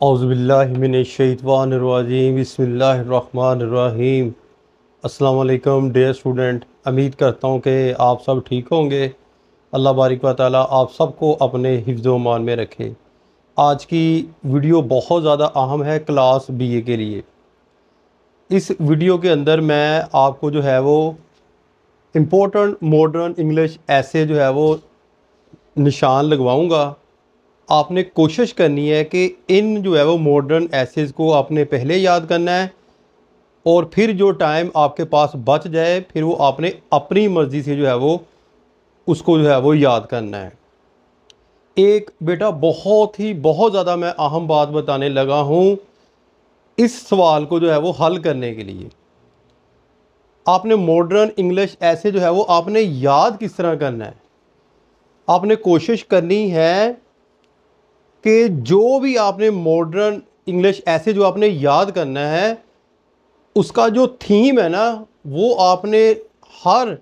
अज़बिल्लिमिनशैतवानरजीम बसमीम अस्सलाम dear student उम्मीद करता हूँ कि आप सब ठीक होंगे अल्लाह बारिक व ताली आप सबको अपने हिफ्ज़ मान में रखे आज की वीडियो बहुत ज़्यादा अहम है क्लास बी ए के लिए इस वीडियो के अंदर मैं आपको जो है वो इम्पोर्टेंट मॉडर्न इंग्लिश ऐसे जो है वो निशान लगवाऊँगा आपने कोशिश करनी है कि इन जो है वो मॉडर्न एसेज को आपने पहले याद करना है और फिर जो टाइम आपके पास बच जाए, फिर वो आपने अपनी मर्ज़ी से जो है वो, उसको जो है वो याद करना है। एक बेटा बहुत ही, बहुत ज़्यादा मैं अहम बात बताने लगा हूँ इस सवाल को जो है वो हल करने के लिए। आपने मॉडर्न इंग्लिश ऐसे जो है वो आपने याद किस तरह करना है? आपने कोशिश करनी है कि जो भी आपने मॉडर्न इंग्लिश ऐसे जो आपने याद करना है, उसका जो थीम है ना, वो आपने हर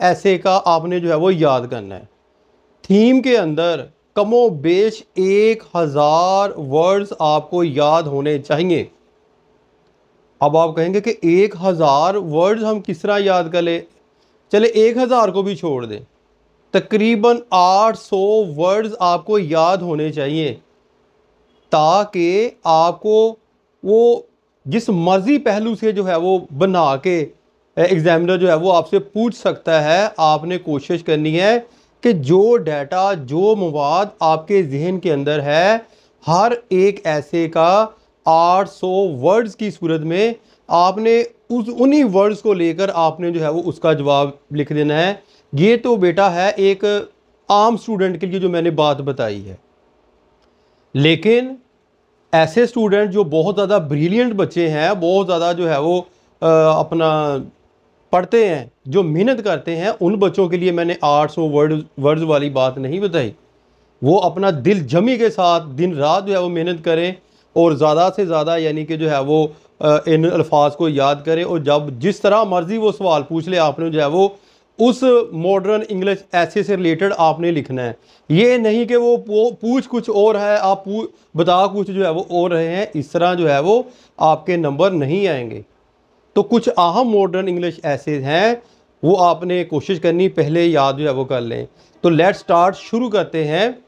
ऐसे का आपने जो है वो याद करना है। थीम के अंदर कमो बेश एक हज़ार वर्ड्स आपको याद होने चाहिए। अब आप कहेंगे कि एक हज़ार वर्ड्स हम किस तरह याद कर ले? चले एक हज़ार को भी छोड़ दें। तकरीबन 800 वर्ड्स आपको याद होने चाहिए, ताकि आपको वो जिस मर्ज़ी पहलू से जो है वो बना के एग्ज़ामिनर जो है वो आपसे पूछ सकता है, आपने कोशिश करनी है कि जो डाटा जो मवाद आपके जहन के अंदर है, हर एक ऐसे का 800 वर्ड्स की सूरत में आपने उस उन्हीं वर्ड्स को लेकर आपने जो है वो उसका जवाब लिख देना है। ये तो बेटा है एक आम स्टूडेंट के लिए जो मैंने बात बताई है। लेकिन ऐसे स्टूडेंट जो बहुत ज़्यादा ब्रिलियंट बच्चे हैं बहुत ज़्यादा जो है वो आ, अपना पढ़ते हैं जो मेहनत करते हैं उन बच्चों के लिए मैंने 800 वर्ड वर्ड्स वाली बात नहीं बताई। वो अपना दिल जमी के साथ दिन रात जो है वो मेहनत करें और ज़्यादा से ज़्यादा यानी कि जो है वो इन अल्फाज को याद करें और जब जिस तरह मर्ज़ी वो सवाल पूछ ले आपने जो है वो उस मॉडर्न इंग्लिश ऐसे से रिलेटेड आपने लिखना है। ये नहीं कि वो पूछ कुछ और है आप बता कुछ जो है वो और रहे हैं इस तरह जो है वो आपके नंबर नहीं आएँगे। तो कुछ अहम मॉडर्न इंग्लिश ऐसे हैं वो आपने कोशिश करनी पहले याद जो है वो कर लें। तो लेट स्टार्ट शुरू करते हैं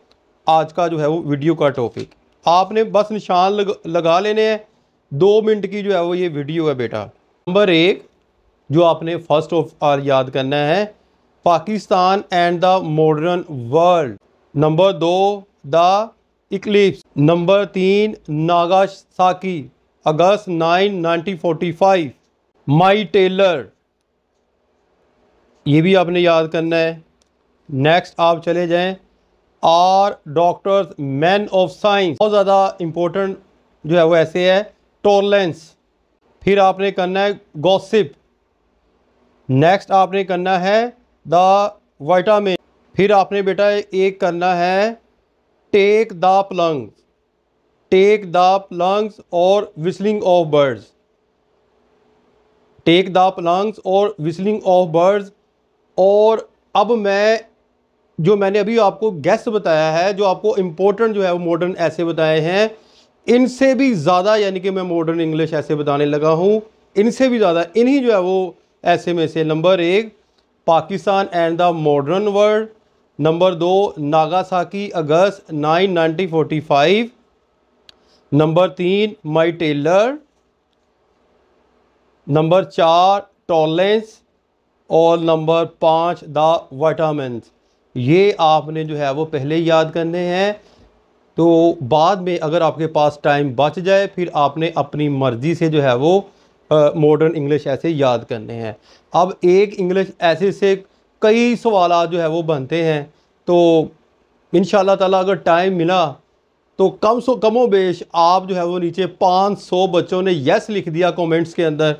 आज का जो है वो वीडियो का टॉपिक आपने बस निशान लग, लगा लेने हैं। दो मिनट की जो है वो ये वीडियो है बेटा। नंबर एक जो आपने फ़र्स्ट ऑफ़ आर याद करना है, Pakistan and the modern world number दो द इक्लिप्स नंबर तीन Nagasaki August nine nineteen forty five my tailor ये भी आपने याद करना है। नेक्स्ट आप चले जाएँ। Are doctors man of science बहुत ज़्यादा इम्पोर्टेंट जो है वो ऐसे है। टॉलरेंस फिर आपने करना है गॉसिप नेक्स्ट आपने करना है द वाइटामिन फिर आपने बेटा एक करना है take the plunges take the plunges और whistling of birds take the plunges और विस्लिंग ऑफ़ बर्ड्स और अब मैं, जो मैंने अभी आपको गेस्ट बताया है, जो आपको इम्पोर्टेंट जो है वो मॉडर्न ऐसे बताए हैं, इनसे भी ज़्यादा, यानी कि मैं मॉडर्न इंग्लिश ऐसे बताने लगा हूँ, इनसे भी ज़्यादा, इन्हीं जो है वो ऐसे में से नंबर एक, Pakistan and the modern world number दो, Nagasaki August nine nineteen forty five. Number तीन, माई टेलर. नंबर चार, टॉलेंस. और नंबर पाँच, द वाइटामिन ये आपने जो है वो पहले याद करने हैं। तो बाद में अगर आपके पास टाइम बच जाए, फिर आपने अपनी मर्ज़ी से जो है वो मॉडर्न इंग्लिश ऐसे याद करने हैं। अब एक इंग्लिश ऐसे से कई सवाल जो है वो बनते हैं तो इन ताला अगर टाइम मिला तो कम सो, कमो बेश आप जो है वो नीचे 500 बच्चों ने यस लिख दिया कमेंट्स के अंदर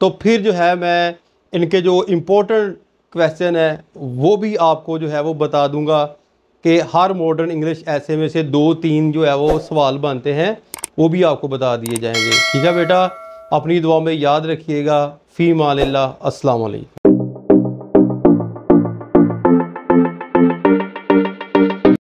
तो फिर जो है मैं इनके जो इम्पोर्टेंट क्वेश्चन है, वो भी आपको जो है वो बता दूँगा कि हर मॉडर्न इंग्लिश ऐसे में से दो तीन जो है वो सवाल बनते हैं, वो भी आपको बता दिए जाएँगे। ठीक है बेटा? अपनी दुआ में याद रखिएगा। फ़ी माल अस्सलाम